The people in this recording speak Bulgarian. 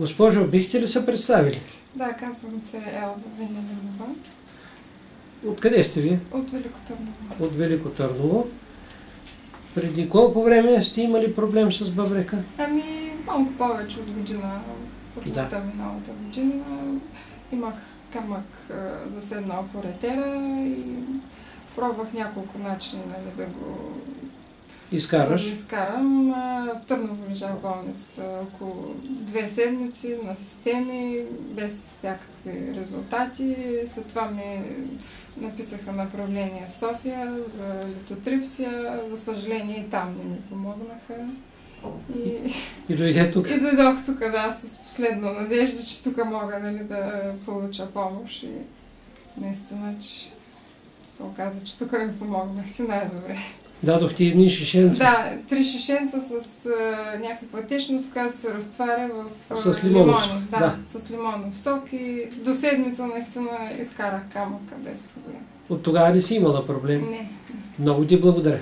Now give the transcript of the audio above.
Госпожо, бихте ли се представили? Да, казвам се Елза Венелинова Откъде сте вие? от Велико Търново. От Велико Търново. Преди колко време сте имали проблем с бъбрека? Ами, малко повече от година, първата Да. миналата година, имах камък заседнал в уретера и пробвах няколко начина нали, да го Изкараш? изкарам. В Търново лежах в болницата около две седмици на системи, без всякакви резултати. След това ми написаха направление в София за литотрипсия. За съжаление и там не ми помогнаха. И, И дойде тук. и дойдох тук, да, с последна надежда, че тук мога нали, да получа помощ. И наистина, че се оказа, че тук ми помогнахте най-добре. Дадохте едни шишенца. Да, три шишенца с а, някаква течност, която се разтваря в а, С лимонов лимони. Да, да. с лимонов сок и до седмица наистина изкарах камъка без проблем. От тогава не си имала проблем. Не. Много ти благодаря.